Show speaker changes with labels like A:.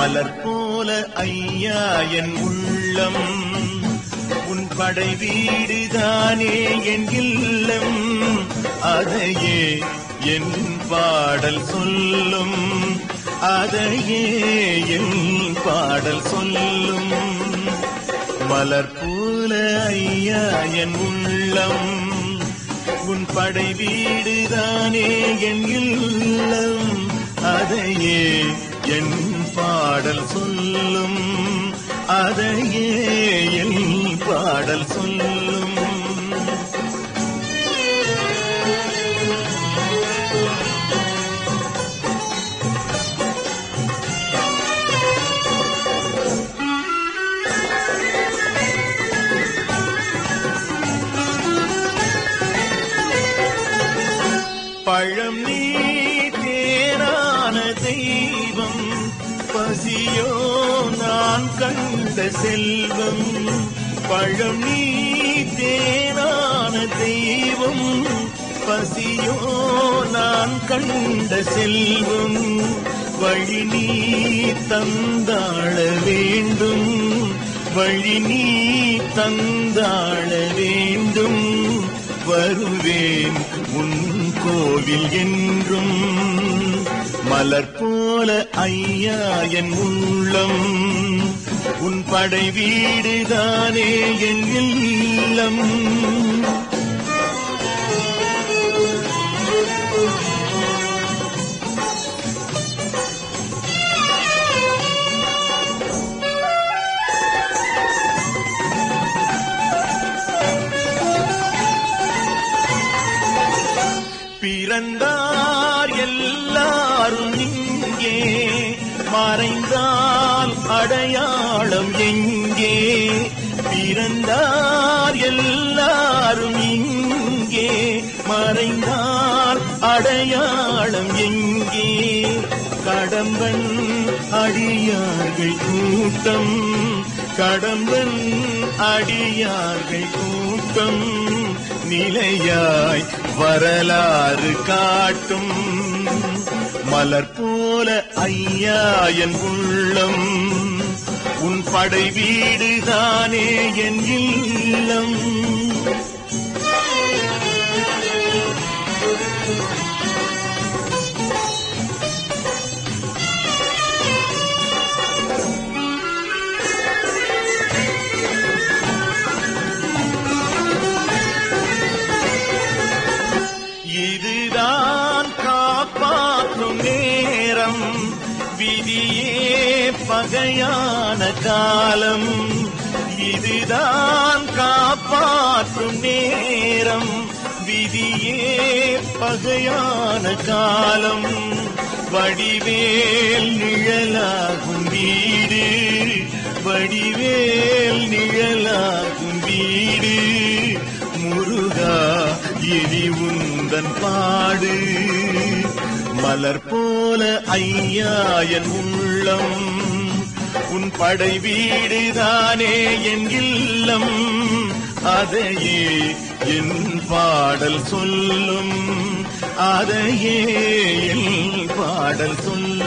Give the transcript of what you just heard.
A: மலர் போல ஐயா என் உள்ளம். உன் படை வீடுதானே என் இல்லம். அதையே என் பாடல் சொல்லும். அதையே என் பாடல் சொல்லும். மலர் போல ஐயா என் உள்ளம். உன் படை வீடுதானே என் இல்லம். அதையே என் பாடல் சொல்லும். அதையே என் பாடல் சொல்லும். பழம் நீ தேரான தெய்வம். பசியோ நான் கண்ட செல்வம் பழம் நீ தேரான தெய்வம். பசியோ நான் கண்ட செல்வம் வழி நீ தந்தாழ வேண்டும். வழி நீ தந்தாழ வேண்டும். வருவேன் உன் கோவில் என்றும். மலர் போல ஐயா என் உள்ளம். உன் படை வீடுதானே என் இல்லம். பிறந்தார் எல்லாரும் இங்கே. மறைந்தால் அடையாளம் எங்கே? பிறந்தார் எல்லாரும் இங்கே. மறைந்தால் அடையாளம் எங்கே? கடம்பன் அடியார்கள் கூட்டம். கடம்பன் அடியார்கள் கூட்டம். நிலையாய் வரலாறு காட்டும். மலர் போல ஐயா என் உள்ளம். உன் படை வீடுதானே என் இல்லம். விதியே பகையான காலம். இதுதான் காப்பாற்றும் நேரம். விதியே பகையான காலம். வடிவேல் நிழலாகும் வீடு. வடிவேல் நிழலாகும் வீடு. முருகா இனி உந்தன் பாடு. மலர் போல ஐயா என் உள்ளம். உன் படை வீடுதானே என் இல்லம். அதையே என் பாடல் சொல்லும். அதையே என் பாடல் சொல்லும்.